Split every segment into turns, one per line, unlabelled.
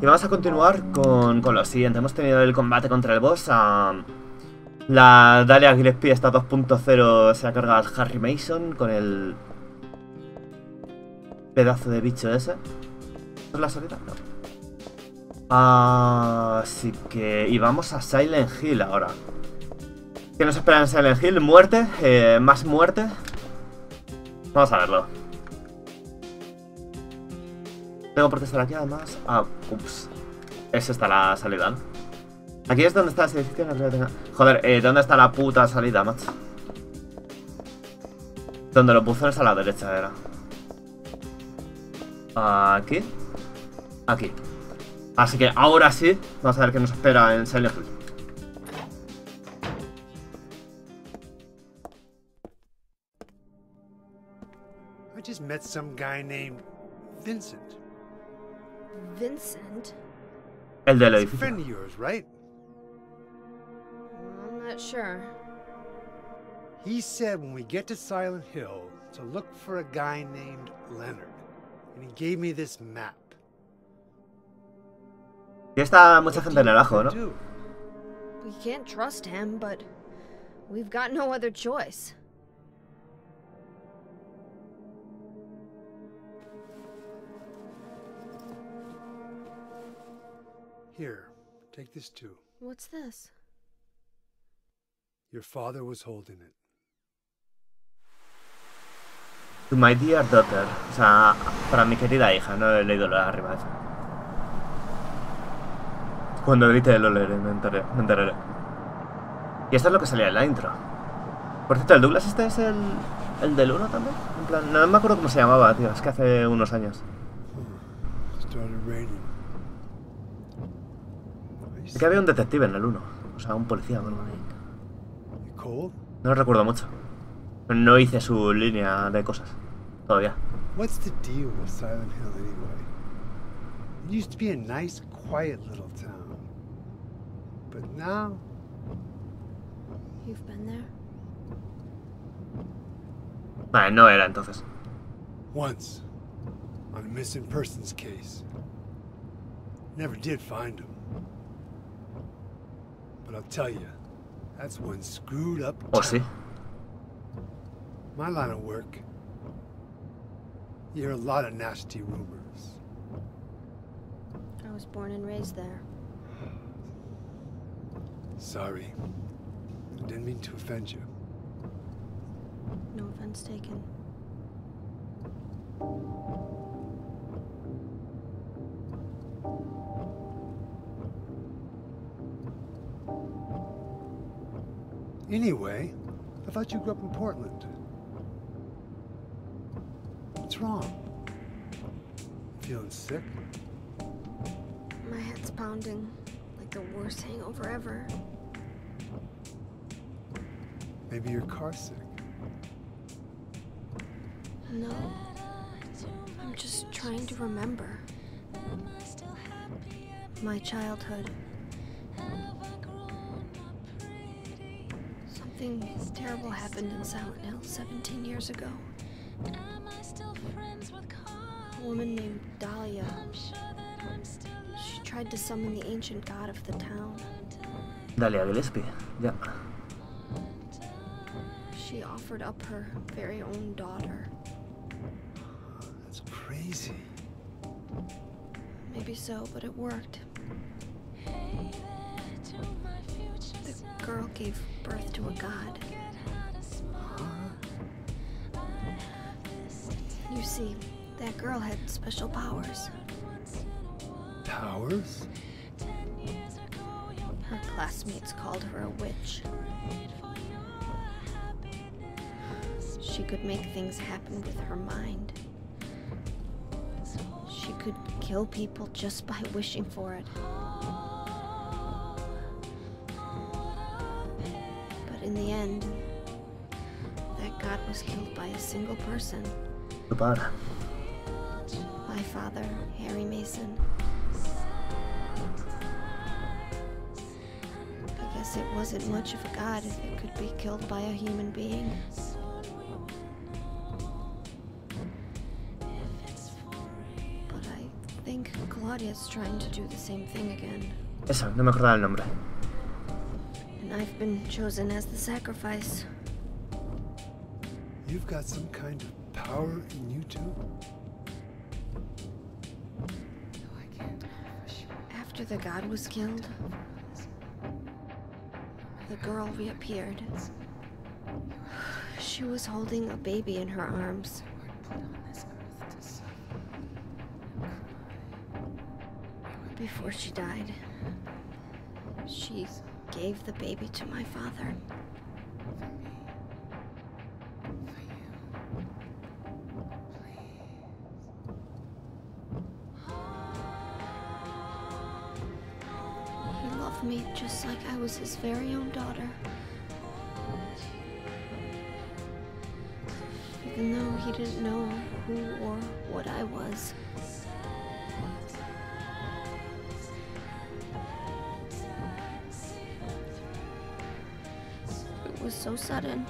Y vamos a continuar con, con lo siguiente. Hemos tenido el combate contra el boss. a la Dahlia Gillespie está 2.0 se ha cargado al Harry Mason con el pedazo de bicho ese. ¿Es la salida? No. Así que... Y vamos a Silent Hill ahora. ¿Qué nos espera en Silent Hill? ¿Muerte? Eh, ¿Más muerte? Vamos a verlo. Tengo por qué estar aquí además. Ah, ups. Es esta la salida. Aquí es donde está ese edificio. Joder, eh, ¿dónde está la puta salida, macho? Donde los buzones a la derecha era. Aquí. Aquí. Así que ahora sí, vamos a ver qué nos espera en Silent Hill.
I just met some guy named Vincent.
Vincent?
El del
He's a friend of yours, right?
I'm not sure.
He said when we get to Silent Hill to look for a guy named Leonard. And he gave me this map.
Y está mucha gente en el ajo, ¿no?
We can't trust him, but we've got no other choice.
Here, take this too.
What's this?
Your father was holding it.
To my dear daughter. O sea, para mi querida hija, no he leído lo de arriba. Cuando grite lo leeré, me enteré, me enteraré. Y esto es lo que salía en la intro. Por cierto, ¿el Douglas este es el, el del 1 también? En plan, no me acuerdo cómo se llamaba, tío. Es que hace unos años.
Started
Es que había un detective en el 1. O sea, un policía o algo así. No lo recuerdo mucho. No hice su línea de cosas. Todavía.
What's the deal with Silent Hill anyway? It used to be a nice, quiet little town. But now,
You've been there?
Vale, no era entonces.
once, on a missing persons case. Never did find him. But I'll tell you, that's one screwed up oh,
¿O sí?
My line of work, you hear a lot of nasty rumors.
I was born and raised there.
Sorry. I didn't mean to offend you.
No offense taken.
Anyway, I thought you grew up in Portland. What's wrong? Feeling sick?
My head's pounding like the worst hangover ever.
Maybe you're car sick.
No. I'm just trying to remember. My childhood. Something terrible happened in Silent Hill 17 years ago. A woman named Dahlia. She tried to summon the ancient god of the town.
Dalia Gillespie. yeah.
She offered up her very own daughter.
That's crazy.
Maybe so, but it worked. Girl gave birth to a god. You see, that girl had special powers.
Powers?
Her classmates called her a witch. She could make things happen with her mind. She could kill people just by wishing for it. In the end, that god was killed by a single person.
Padre.
My father, Harry Mason. I guess it wasn't much of a god if it could be killed by a human being. But I think Claudia's trying to do the same thing again.
Eso, no me acordaba el nombre.
And I've been chosen as the sacrifice.
You've got some kind of power in you too? No, I can't.
After the god was killed, the girl reappeared. She was holding a baby in her arms. Before she died, she gave the baby to my father. He loved me just like I was his very own daughter. Even though he didn't know who or what I was. So sudden.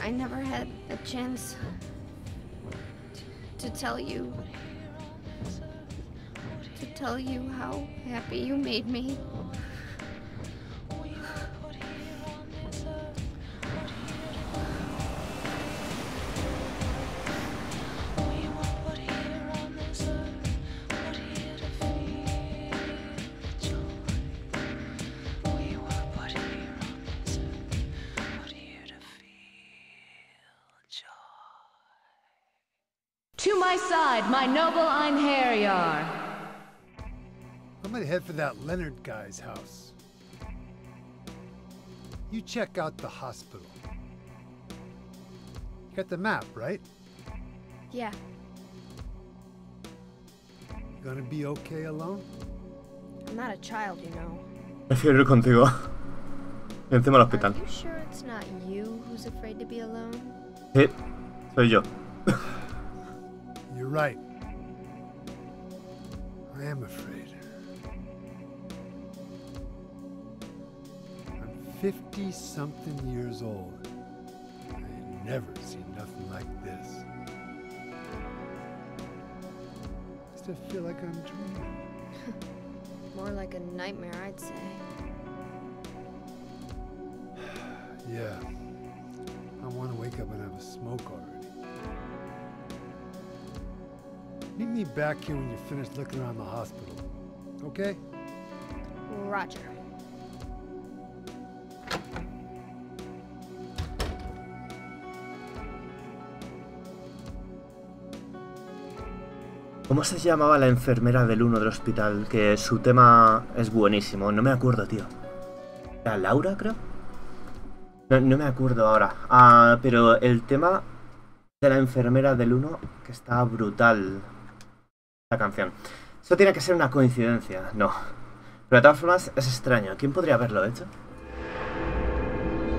I never had a chance to tell you. To tell you how happy you made me.
Side, my noble Einherjar.
I'm gonna head for that Leonard guy's house. You check out the hospital. You got the map, right?
Yeah,
You gonna be okay alone?
I'm not a child, you know.
Prefiero ir contigo. Y encima al
Are you sure it's not you who's afraid to be alone?
Sí, soy yo.
You're right. I am afraid. I'm 50 something years old. I never seen nothing like this. I still feel like I'm dreaming.
More like a nightmare, I'd say.
Yeah. I want to wake up and have a smoke already. Meet me back here when you're finished looking around the hospital. Okay?
Roger.
¿Cómo se llamaba la enfermera del 1 del hospital? Que su tema es buenísimo. No me acuerdo, tío. ¿Era Laura, creo? No, no me acuerdo ahora. Ah, pero el tema de la enfermera del 1, que está brutal. La canción. Eso tiene que ser una coincidencia. No. Pero de todas formas es extraño. ¿Quién podría haberlo hecho?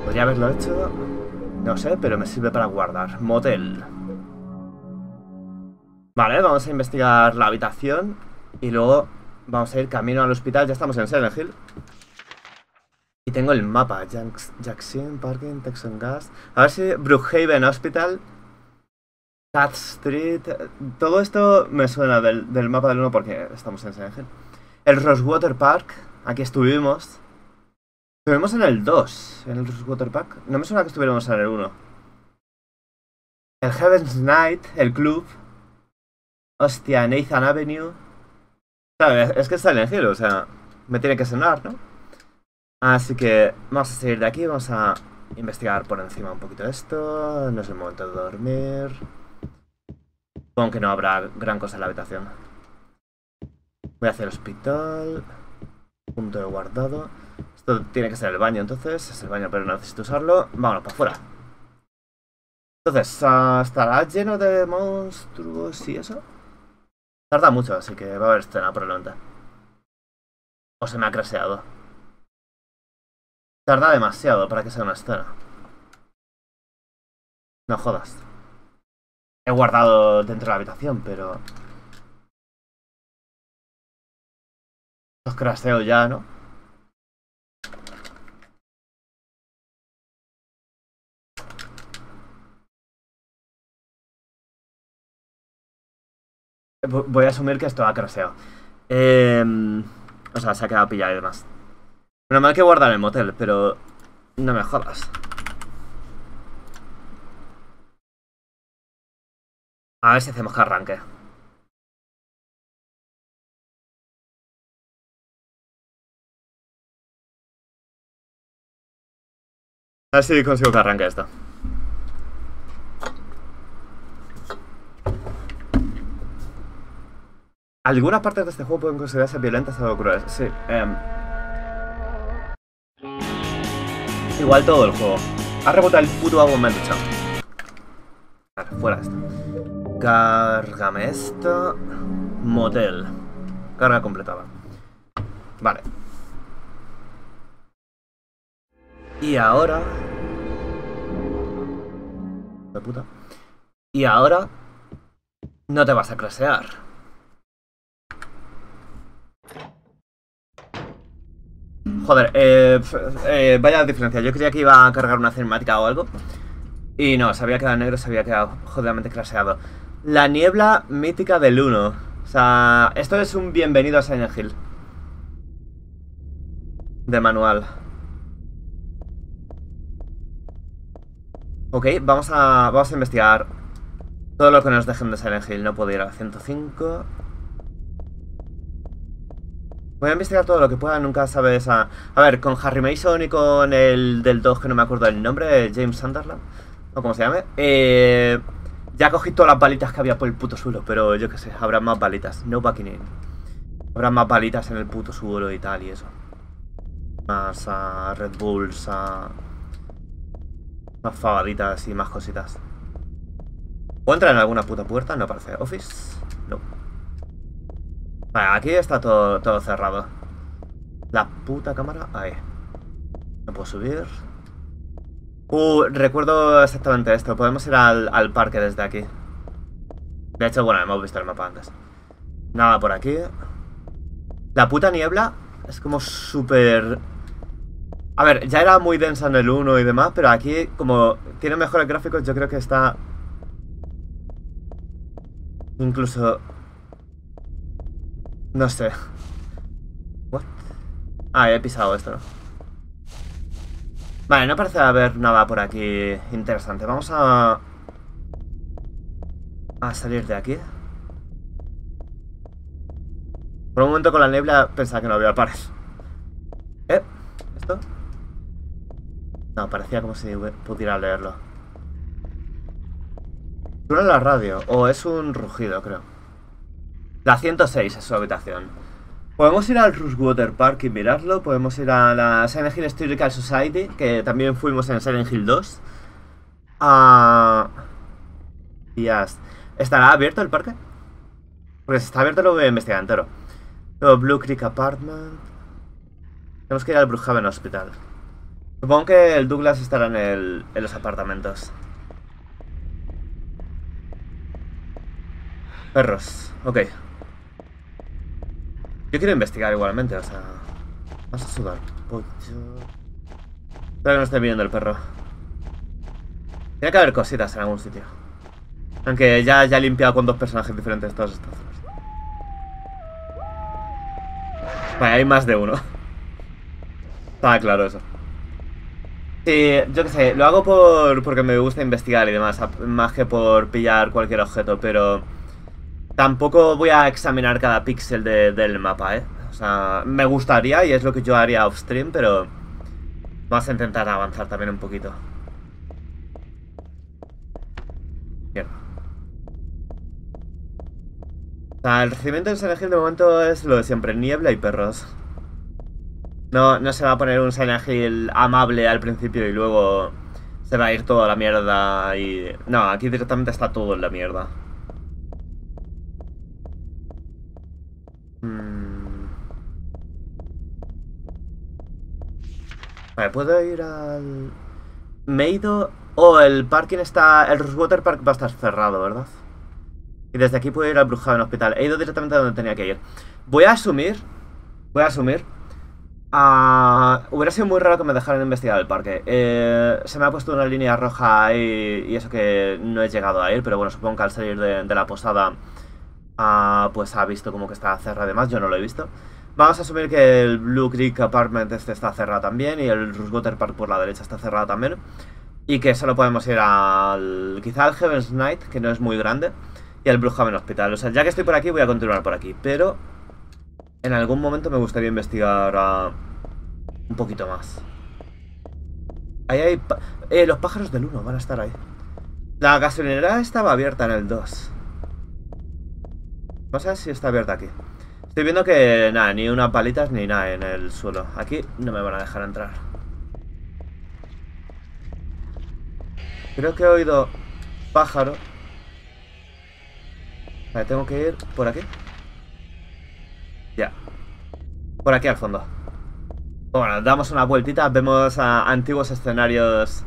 ¿Podría haberlo hecho? No sé, pero me sirve para guardar. Motel. Vale, vamos a investigar la habitación y luego vamos a ir camino al hospital. Ya estamos en Silent Hill. Y tengo el mapa. Jackson, Parking, Texan Gas. A ver si Brookhaven Hospital, Cat Street. Todo esto me suena del, mapa del 1 porque estamos en Hill. El Rosewater Park. Aquí estuvimos. Estuvimos en el 2, en el Rosewater Park. No me suena que estuviéramos en el 1. El Heaven's Night, el club. Hostia, Nathan Avenue. ¿Sabes? Es que está en el cielo, o sea, me tiene que sonar, ¿no? Así que vamos a seguir de aquí, vamos a investigar por encima un poquito esto. No es el momento de dormir. Supongo que no habrá gran cosa en la habitación. Voy hacia el hospital. Punto de guardado. Esto tiene que ser el baño, entonces. Es el baño, pero no necesito usarlo. Vámonos para afuera. Entonces, ¿estará lleno de monstruos y eso? Tarda mucho, así que va a haber escena probablemente. O se me ha craseado. Tarda demasiado para que sea una escena. No jodas he guardado dentro de la habitación, pero... Los craseo ya, ¿no? Voy a asumir que esto ha crasheado. Eh, o sea, se ha quedado pillado y demás. Normal que guardar el motel, pero... No me jodas. A ver si hacemos que arranque. A ver si consigo que arranque esto. Algunas partes de este juego pueden considerarse violentas o crueles. Sí. em. Igual todo el juego. Ha rebotado el puto agua. Vale, fuera esto. Cárgame esto. Motel. Carga completada. Vale. Y ahora. De puta. Y ahora. No te vas a clasear. Joder, eh, eh, vaya diferencia. Yo creía que iba a cargar una cinemática o algo. Y no, se había quedado negro, se había quedado jodidamente claseado. La niebla mítica del 1. O sea, esto es un bienvenido a Silent Hill. De manual. Ok, vamos a, vamos a investigar todo lo que nos dejen de Silent Hill. No puedo ir a 105. Voy a investigar todo lo que pueda, nunca sabes a... A ver, con Harry Mason y con el del 2 que no me acuerdo el nombre, James Sunderland, o como se llame, eh, ya cogí todas las balitas que había por el puto suelo, pero yo qué sé, habrá más balitas, no backing in. Habrá más balitas en el puto suelo y tal y eso. Más ah, Red Bulls, ah, más fabaditas y más cositas. ¿Puedo entrar en alguna puta puerta? No parece. ¿Office? No. Vale, aquí está todo, todo cerrado. La puta cámara. Ahí. No puedo subir. Uh, recuerdo exactamente esto. Podemos ir al, al parque desde aquí. De hecho, bueno, hemos visto el mapa antes. Nada por aquí. La puta niebla es como súper... A ver, ya era muy densa en el 1 y demás, pero aquí, como tiene mejores gráficos, yo creo que está... Incluso... No sé. What? Ah, he pisado esto, ¿no? Vale, no parece haber nada por aquí interesante. Vamos a... A salir de aquí. Por un momento con la niebla pensaba que no había pared. ¿Eh? ¿Esto? No, parecía como si pudiera leerlo. Suena la radio, o es un rugido, creo. La 106 es su habitación. Podemos ir al Rosewater Park y mirarlo. Podemos ir a la Silent Hill Historical Society, que también fuimos en Silent Hill 2. Ah. Días. ¿Estará abierto el parque? Porque si está abierto lo voy a investigar entero. Blue Creek Apartment. Tenemos que ir al Brookhaven Hospital. Supongo que el Douglas estará en, el, en los apartamentos. Perros, ok. Yo quiero investigar igualmente, o sea. Vamos a sudar. Pollo. Espero que no esté viendo el perro. Tiene que haber cositas en algún sitio. Aunque ya, ya he limpiado con dos personajes diferentes todas estas zonas. Vale, hay más de uno. Estaba claro eso. Sí, yo qué sé, lo hago por porque me gusta investigar y demás, más que por pillar cualquier objeto, pero tampoco voy a examinar cada píxel de- del mapa, ¿eh? O sea, me gustaría y es lo que yo haría off stream, pero vamos a intentar avanzar también un poquito. Mierda. O sea, el recibimiento en Silent Hill de momento es lo de siempre, niebla y perros. No, no se va a poner un Silent Hill amable al principio y luego se va a ir toda la mierda y... No, aquí directamente está todo en la mierda. Mm. Vale, puedo ir al... Me he ido... Oh, el parking está... El Rosewater Park va a estar cerrado, ¿verdad? Y desde aquí puedo ir al Brookhaven Hospital. He ido directamente a donde tenía que ir. Voy a asumir... Voy a asumir... ah, hubiera sido muy raro que me dejaran investigar el parque. Eh, se me ha puesto una línea roja ahí y eso que no he llegado a ir, pero bueno, supongo que al salir de, de la posada ah, pues ha visto como que está cerrado además, yo no lo he visto. Vamos a asumir que el Blue Creek Apartment este está cerrado también y el Water Park por la derecha está cerrado también. Y que solo podemos ir al... quizá al Heaven's Night, que no es muy grande, y al Haven Hospital. O sea, ya que estoy por aquí voy a continuar por aquí, pero en algún momento me gustaría investigar un poquito más. Ahí hay... Eh, los pájaros del 1 van a estar ahí. La gasolinera estaba abierta en el 2. No sé si está abierta aquí. Estoy viendo que nada, ni unas palitas ni nada en el suelo. Aquí no me van a dejar entrar. Creo que he oído pájaro. Vale, tengo que ir por aquí. Ya. Por aquí al fondo. Bueno, damos una vueltita, vemos a antiguos escenarios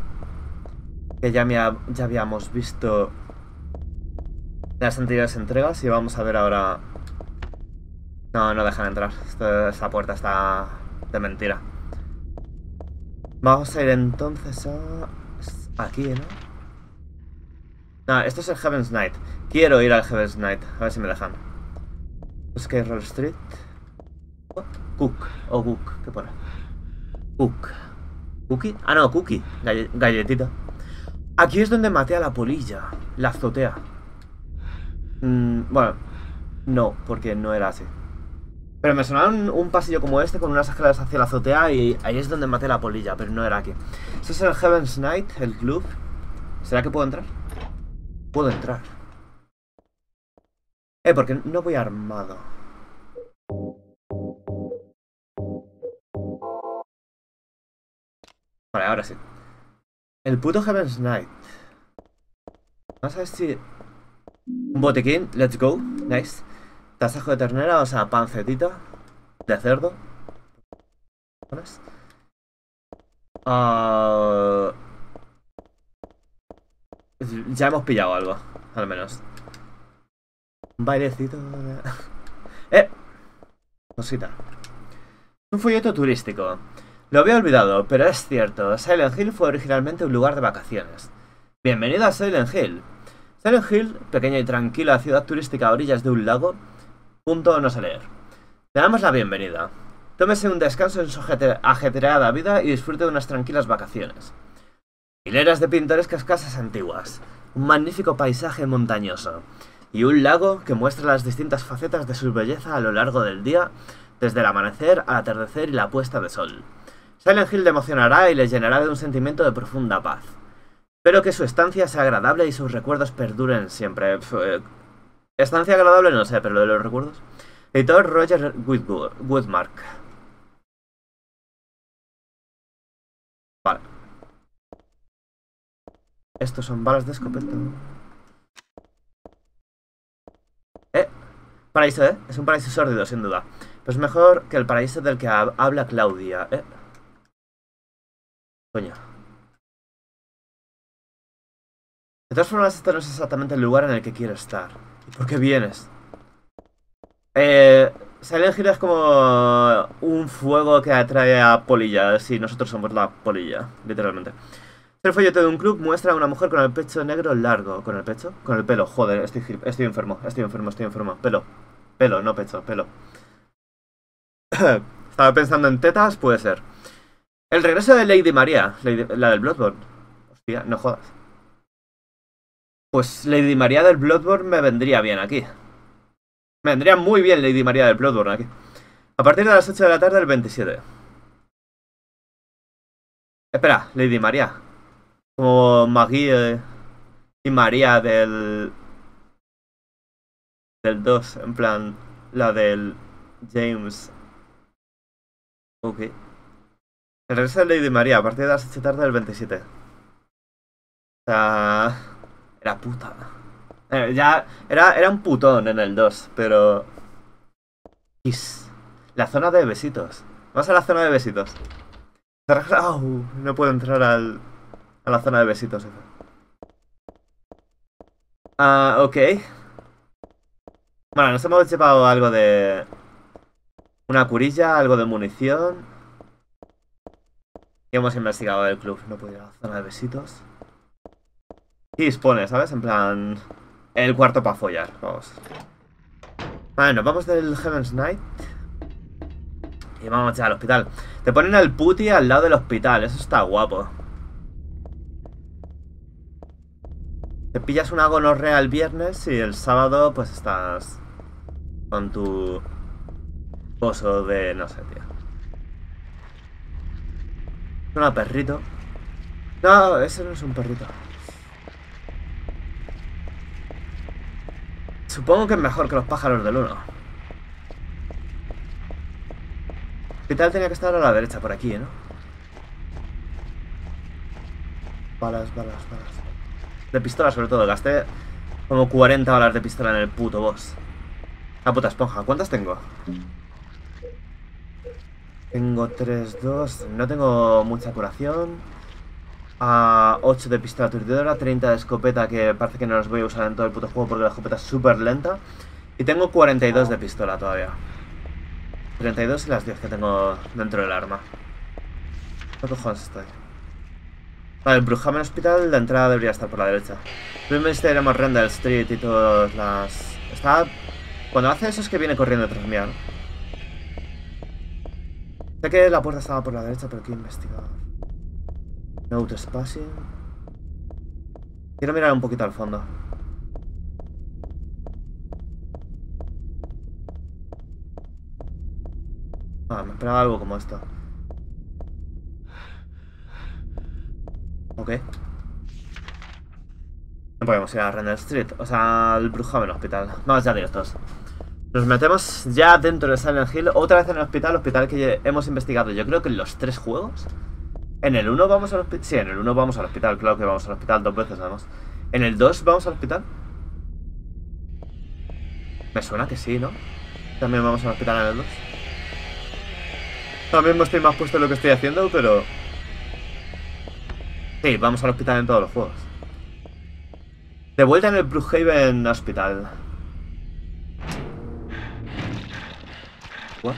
que ya, ya habíamos visto en las anteriores entregas y vamos a ver ahora... No, no dejan entrar. esta puerta está de mentira. Vamos a ir entonces a... Aquí, ¿no? No, esto es el Heaven's Night. Quiero ir al Heaven's Night. A ver si me dejan. Roll Street. Cook. O Cook. ¿Qué pone? Cook. ¿Cookie? Ah, no, Cookie. galletita. Aquí es donde maté a la polilla. La azotea. Mm, bueno, no, porque no era así. Pero me sonaba un, pasillo como este con unas escaleras hacia la azotea y ahí es donde maté la polilla, pero no era aquí. Este es el Heaven's Night, el club. ¿Será que puedo entrar? Puedo entrar. Eh, porque no voy armado. Vale, ahora sí. El puto Heaven's Night. Vamos a ver si... Un botiquín, let's go, nice. Tasajo de ternera, o sea, pancetita de cerdo. Uh... Ya hemos pillado algo, al menos. Un bailecito... ¡Eh! Cosita. Un folleto turístico. Lo había olvidado, pero es cierto, Silent Hill fue originalmente un lugar de vacaciones. Bienvenido a Silent Hill. Silent Hill, pequeña y tranquila ciudad turística a orillas de un lago. Punto no sé leer. Le damos la bienvenida. Tómese un descanso en su ajetreada vida y disfrute de unas tranquilas vacaciones. Hileras de pintorescas casas antiguas, un magnífico paisaje montañoso y un lago que muestra las distintas facetas de su belleza a lo largo del día, desde el amanecer al atardecer y la puesta de sol. Silent Hill le emocionará y le llenará de un sentimiento de profunda paz. Espero que su estancia sea agradable y sus recuerdos perduren siempre. Eh, estancia agradable no sé, pero lo de los recuerdos. Editor Roger Woodmark. Vale. Estos son balas de escopeta. Eh, paraíso, ¿eh? Es un paraíso sórdido, sin duda. Pero es mejor que el paraíso del que habla Claudia, ¿eh? Coño. De todas formas, este no es exactamente el lugar en el que quiero estar. ¿Y por qué vienes? Eh... Silent Hill es como un fuego que atrae a polillas y nosotros somos la polilla, literalmente. El folleto de un club muestra a una mujer con el pecho negro largo. ¿Con el pecho? Con el pelo. Joder, estoy, estoy enfermo, estoy enfermo, estoy enfermo. Pelo. Pelo, no pecho, pelo. Estaba pensando en tetas, puede ser. El regreso de Lady María, la del Bloodborne. Hostia, no jodas. Pues Lady María del Bloodborne me vendría bien aquí. Me vendría muy bien Lady María del Bloodborne aquí. A partir de las 8 de la tarde del 27. Espera, Lady María. Como Magie y María del... Del 2, en plan, la del James. Ok. El regreso de Lady María a partir de las 8 tarde del 27. O sea... Era puta. Eh, ya... Era, era un putón en el 2, pero... La zona de besitos. Vamos a la zona de besitos. no puedo entrar al, a la zona de besitos. Ah, ok. Bueno, nos hemos llevado algo de... Una curilla, algo de munición. Y hemos investigado el club. No puedo ir a la zona de besitos. Y dispone, ¿sabes? En plan... El cuarto para follar, vamos. Nos vamos del Heaven's Night. Y vamos ya al hospital. Te ponen el puti al lado del hospital. Eso está guapo. Te pillas una gonorrea el viernes y el sábado pues estás con tu pozo de... no sé, tío. Una perrito. No, ese no es un perrito. Supongo que es mejor que los pájaros del 1. El hospital tenía que estar a la derecha, por aquí, ¿no? Balas, balas, balas. De pistola sobre todo, gasté como 40 balas de pistola en el puto boss. La puta esponja, ¿cuántas tengo? Tengo 3, 2, no tengo mucha curación. A 8 de pistola aturdidora, 30 de escopeta que parece que no los voy a usar en todo el puto juego porque la escopeta es súper lenta. Y tengo 42 de pistola todavía. 32 y las 10 que tengo dentro del arma. ¿Qué cojones estoy? Vale, el Bruhaven Hospital, la entrada debería estar por la derecha. Primero iremos Randall Street y todas las... Está... Cuando hace eso es que viene corriendo mía, ¿no? Sé que la puerta estaba por la derecha, pero quiero investigar. No trespassing. Quiero mirar un poquito al fondo. Ah, me esperaba algo como esto. Ok. No podemos ir a Randall Street, o sea, al Bruhaven Hospital. Vamos ya directos. Nos metemos ya dentro de Silent Hill, otra vez en el hospital, hospital que hemos investigado yo creo que en los tres juegos. En el 1 vamos al hospital. Sí, en el 1 vamos al hospital, claro que vamos al hospital dos veces además. En el 2 vamos al hospital. Me suena que sí, ¿no? También vamos al hospital en el 2. También me estoy más puesto en lo que estoy haciendo, pero... Sí, vamos al hospital en todos los juegos. De vuelta en el Brookhaven Hospital. What?